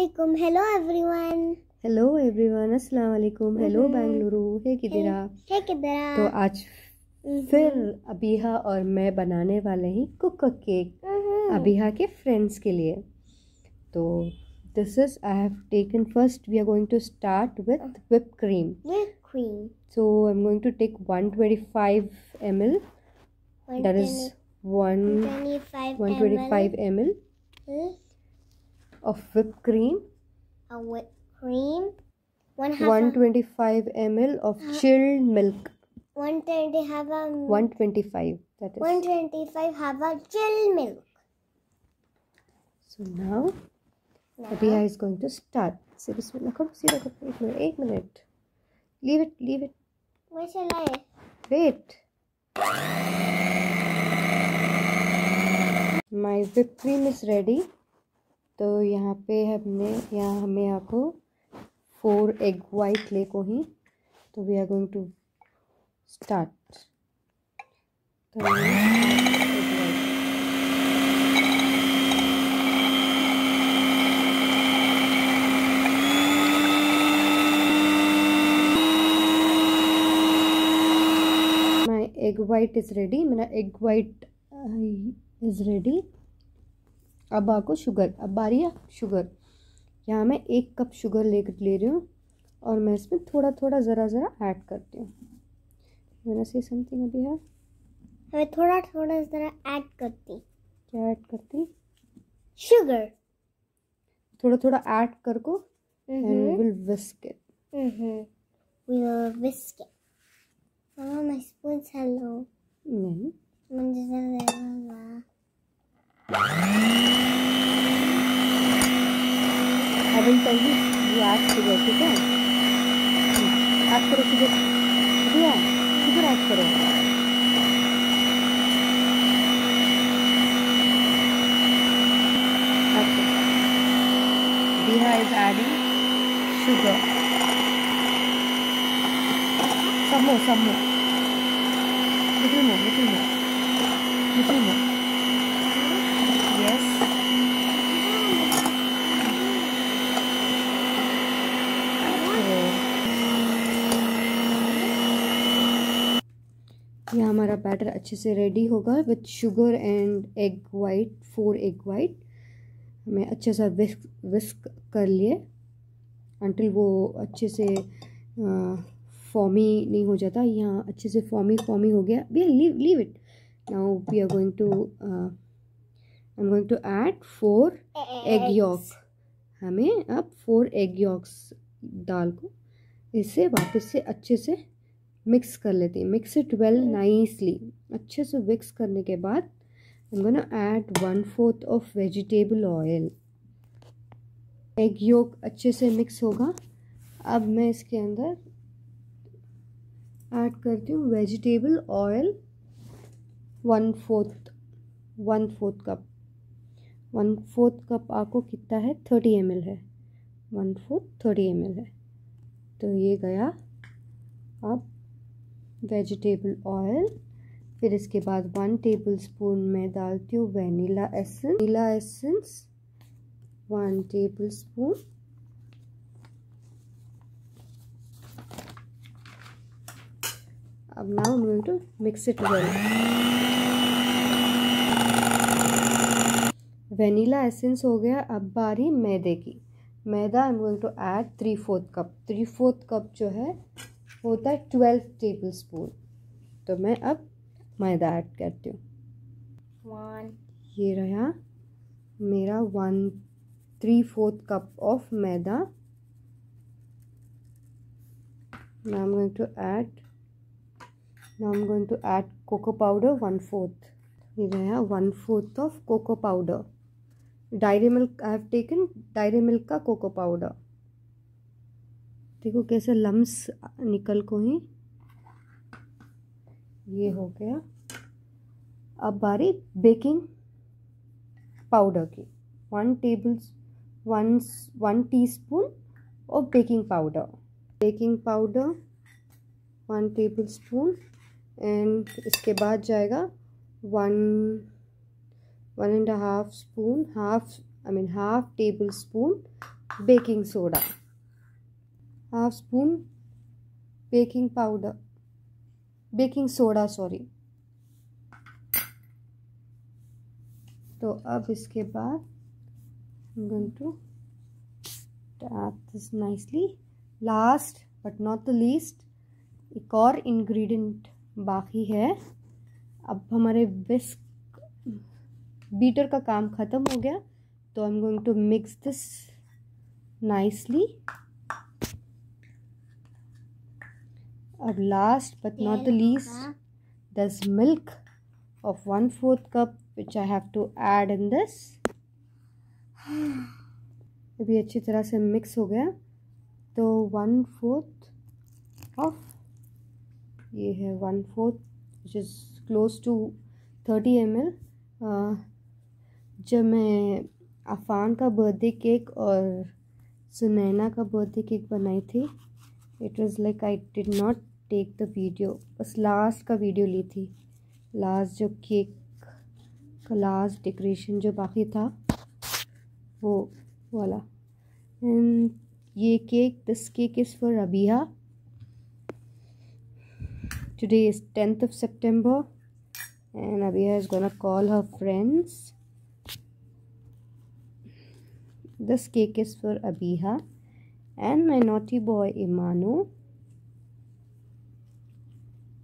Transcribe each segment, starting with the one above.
alaikum. Hello everyone. Hello everyone अस्सलाम वालेकुम hello. Bengaluru है किधरा Hey किधर तो आज फिर अबीहा और मैं बनाने वाले हैं कुक केक अबीहा के फ्रेंड्स के लिए. तो this is I have taken first we are going to start with whipped cream Whipped cream. so i'm going to take 125 ml that is 1 125 125 ml ml. of whipped cream. A whipped cream. One half 125 ml of uh, chilled milk. 120 have a 125 that is 125 have a chilled milk. So now, now. Abhiya is going to start. Say Bismillah. Come see that. Wait minute. Eight minute. Leave it. Leave it. Where shall I? Wait. My whipped cream is ready. तो यहाँ पे हमने यहाँ हमें आपको four egg white ले को ही तो we are going to start तो egg white. Is ready. मेरा white uh, is ready. अब आपको शुगर अब बारी है शुगर। यहाँ मैं एक कप शुगर ले ले रही हूँ और मैं इसमें थोड़ा थोड़ा ज़रा ज़रा ऐड करती हूँ। मैंने से समथिंग अभी है मैं थोड़ा थोड़ा जरा ऐड करती। क्या ऐड करती? शुगर थोड़ा थोड़ा ऐड कर को and. Will whisk it will whisk it. Mama, my spoon's hello. नहीं। मुझे जरा I will tell you रखी दो ठीक है। ऐड करो सुबह ठीक है शुगर ऐड करो बिहार इज़ एडिंग शुगर समो समो बिटिल मो बिटिल मो बिटिल मो ये हमारा बैटर अच्छे से रेडी होगा with sugar and egg white four egg white हमें अच्छे सा विस्क विस्क कर लिए अंटिल वो अच्छे से फॉमी नहीं हो जाता। यहाँ अच्छे से फॉमी फॉमी हो गया। We leave leave it now we are going to I am going to add four egg yolk हमें अब फोर एग यॉक्स दाल को इसे वापस से अच्छे से मिक्स कर लेते हैं। मिक्स इट वेल नाइसली अच्छे से मिक्स करने के बाद I'm gonna add one fourth of vegetable oil egg yolk अच्छे से मिक्स होगा। अब मैं इसके अंदर ऐड करती हूँ vegetable oil one fourth one fourth cup one fourth cup आपको कितना है? थर्टी एम है। वन फोर्थ थर्टी एम है। तो ये गया। अब वेजिटेबल ऑयल, फिर इसके बाद वन टेबल स्पून मैं डालती हूँ vanilla essence vanilla essence, one tablespoon now now I'm going to mix it vanilla essence हो गया, अब बारी मैदे की। मैदा I am going to add three fourth cup three fourth cup जो है होता है ट्वेल्व टेबल स्पून तो मैं अब मैदा ऐड करती हूँ। One. ये रहा मेरा one three fourth cup of maida. Now I'm going to add now I'm going to add cocoa powder one fourth. ये रहा one fourth of cocoa powder dairy milk I have taken dairy milk का cocoa powder देखो कैसे lumps निकल को ही। ये हो गया। अब बारी बेकिंग पाउडर की। One table, one one teaspoon और baking powder baking powder one tablespoon and इसके बाद जाएगा one one and half spoon, half I mean half tablespoon baking soda half spoon baking powder, baking soda, sorry. तो अब इसके बाद going tap this nicely. Last but not the least, एक और ingredient बाकी है। अब हमारे विस्क बीटर का काम ख़त्म हो गया तो I am going to mix this nicely अब last but not the least this milk of one fourth cup which I have to add in this अभी अच्छी तरह से मिक्स हो गया। तो वन फोर्थ ऑफ़ ये है one fourth which is close to thirty M L जब मैं अफान का बर्थडे केक और सुनैना का बर्थडे केक बनाई थी it was like I did not take the video बस लास्ट का वीडियो ली थी। लास्ट जो केक का लास्ट डेकोरेशन जो बाकी था, वो वाला। एंड ये cake this cake is for Abiya today is tenth of September and Abiya is gonna call her friends this cake is for Abiha and my naughty boy Imanu.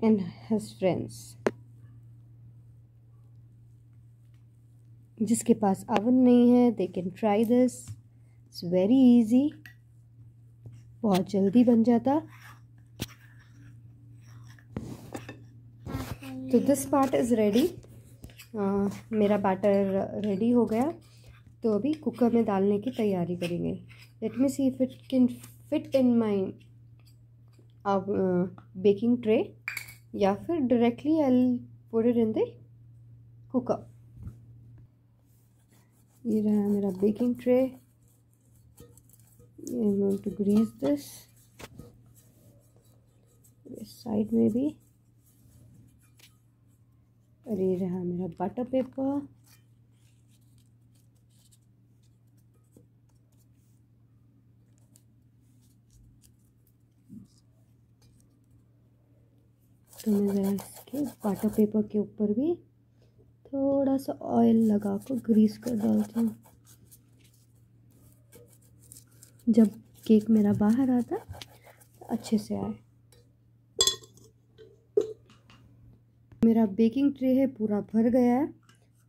And his friends. जिसके पास oven नहीं है they can try this it's very easy बहुत जल्दी बन जाता। तो this part is ready मेरा बैटर रेडी हो गया। तो अभी कुकर में डालने की तैयारी करेंगे। Let me see if it can fit in my baking tray या फिर directly I put it in the cooker ये रहा मेरा baking tray going to grease this side में भी. और ये रहा मेरा बटर पेपर तो मैं ज़रा इसके बटर पेपर के ऊपर भी। थोड़ा सा ऑयल लगा कर ग्रीस कर डालती हूँ। जब केक मेरा बाहर आता तो अच्छे से आए। मेरा बेकिंग ट्रे है, पूरा भर गया है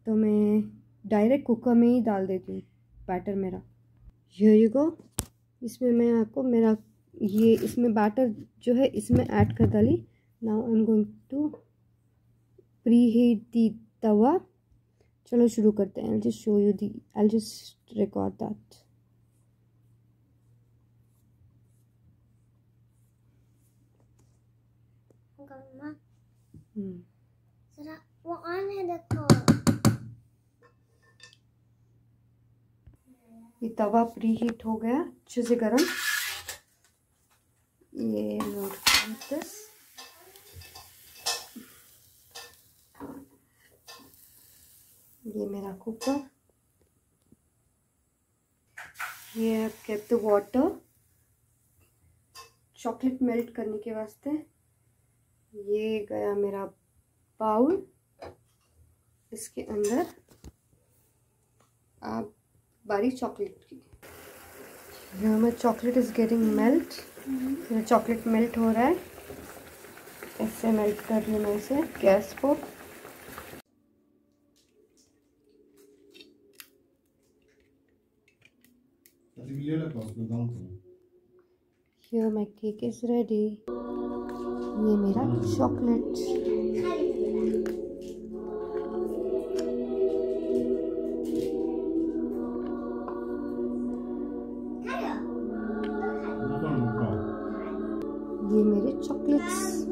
तो मैं डायरेक्ट कुकर में ही डाल देती हूँ बैटर मेरा। ये गो इसमें मैं आपको मेरा ये, इसमें बैटर जो है, इसमें ऐड कर डाली। Now I am going to preheat the तवा चलो शुरू करते हैं just show you the I just record that ये तवा प्री हीट हो गया। अच्छे से गर्म। ये नोट दिस मेरा ये है keep the water chocolate melt करने के वास्ते। ये गया मेरा बाउल इसके अंदर आप बारीक चॉकलेट की। यहाँ में chocolate is getting melt chocolate melt हो रहा है। ऐसे मेल्ट कर लेना इसे गैस को। Here my cake is ready. ये मेरा चॉकलेट ये मेरे चॉकलेट्स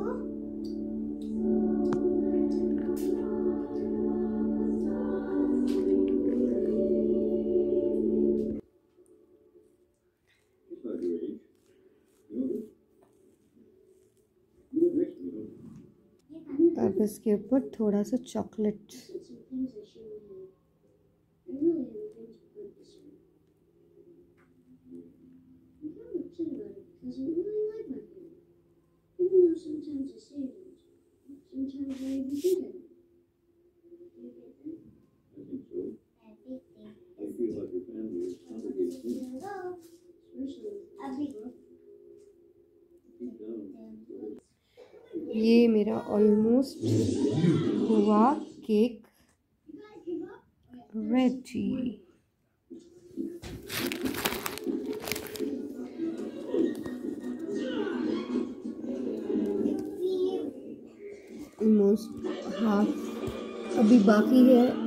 अब इसके ऊपर थोड़ा सा chocolate Sometimes I even do that. ये मेरा ऑलमोस्ट हुआ केक रेडी ऑलमोस्ट हाफ़ अभी बाकी है।